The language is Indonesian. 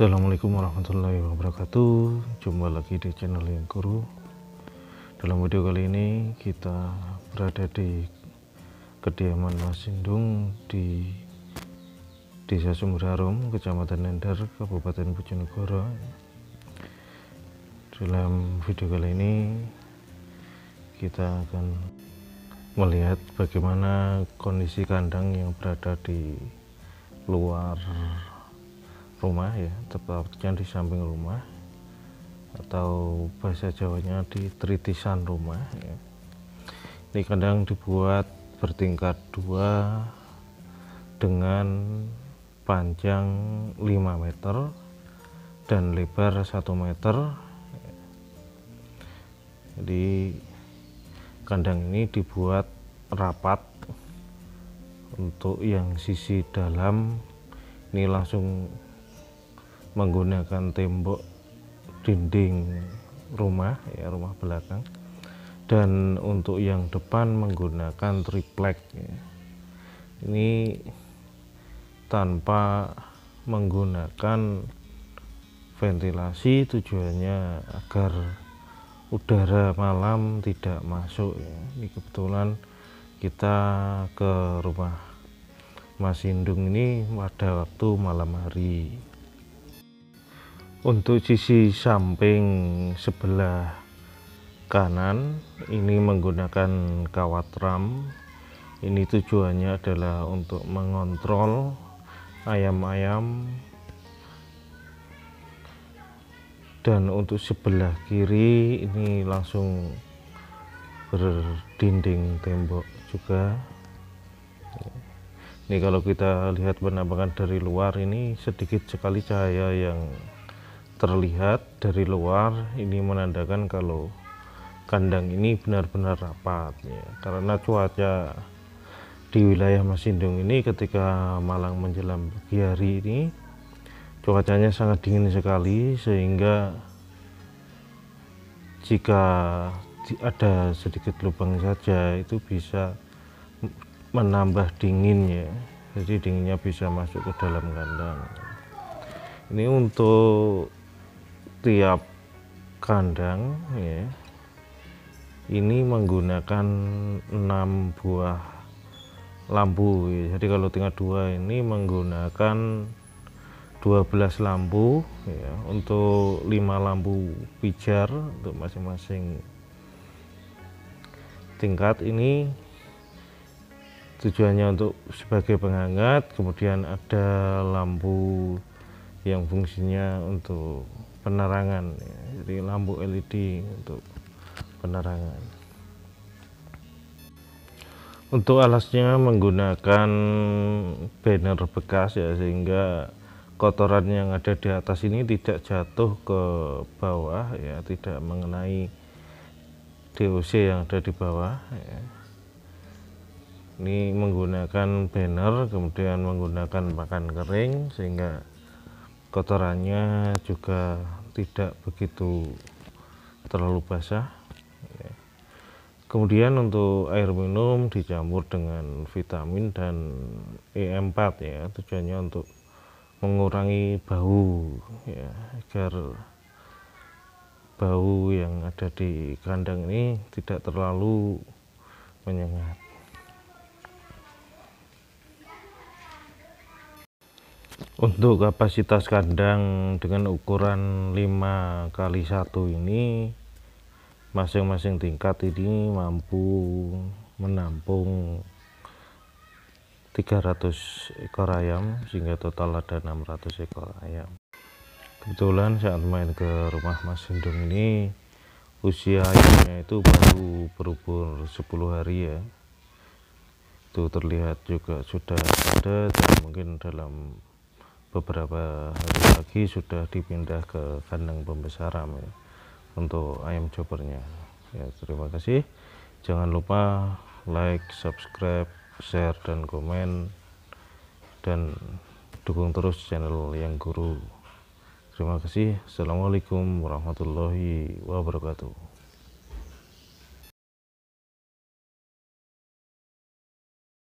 Assalamualaikum warahmatullahi wabarakatuh. Jumpa lagi di channel yang guru. Dalam video kali ini kita berada di kediaman Mas Sindung di Desa Sumber Harum, Kecamatan Nendar, Kabupaten Bojonegoro. Dalam video kali ini kita akan melihat bagaimana kondisi kandang yang berada di luar rumah ya tepatnya di samping rumah atau bahasa Jawanya di tritisan rumah ya. ini kandang dibuat bertingkat dua dengan panjang 5 meter dan lebar 1 meter jadi kandang ini dibuat rapat untuk yang sisi dalam ini langsung menggunakan tembok dinding rumah ya rumah belakang dan untuk yang depan menggunakan triplek ya. ini tanpa menggunakan ventilasi tujuannya agar udara malam tidak masuk ya. ini kebetulan kita ke rumah Mas Indung ini pada waktu malam hari untuk sisi samping sebelah kanan ini menggunakan kawat ram. Ini tujuannya adalah untuk mengontrol ayam-ayam. Dan untuk sebelah kiri ini langsung berdinding tembok juga. Ini kalau kita lihat penampakan dari luar ini sedikit sekali cahaya yang terlihat dari luar ini menandakan kalau kandang ini benar-benar rapat ya. karena cuaca di wilayah Masindung ini ketika malang menjelang pagi hari ini cuacanya sangat dingin sekali sehingga jika ada sedikit lubang saja itu bisa menambah dinginnya jadi dinginnya bisa masuk ke dalam kandang ini untuk tiap kandang ya ini menggunakan enam buah lampu ya. jadi kalau tingkat dua ini menggunakan 12 lampu ya untuk lima lampu pijar untuk masing-masing tingkat ini tujuannya untuk sebagai penghangat kemudian ada lampu yang fungsinya untuk penerangan ya. jadi lampu LED untuk penerangan untuk alasnya menggunakan banner bekas ya sehingga kotoran yang ada di atas ini tidak jatuh ke bawah ya tidak mengenai DOC yang ada di bawah ya. ini menggunakan banner kemudian menggunakan pakan kering sehingga kotorannya juga tidak begitu terlalu basah ya. kemudian untuk air minum dicampur dengan vitamin dan E4 ya. Tujuannya untuk mengurangi bau ya. Agar bau yang ada di kandang ini tidak terlalu menyengat untuk kapasitas kandang dengan ukuran 5 kali 1 ini masing-masing tingkat ini mampu menampung 300 ekor ayam sehingga total ada 600 ekor ayam. Kebetulan saat main ke rumah Mas Hindung ini usia ayamnya itu baru berumur 10 hari ya. Itu terlihat juga sudah ada dan mungkin dalam beberapa hari lagi sudah dipindah ke kandang pembesaran ya, untuk ayam choppernya ya terima kasih. Jangan lupa like subscribe share dan komen dan dukung terus channel yang guru. Terima kasih. Assalamualaikum warahmatullahi wabarakatuh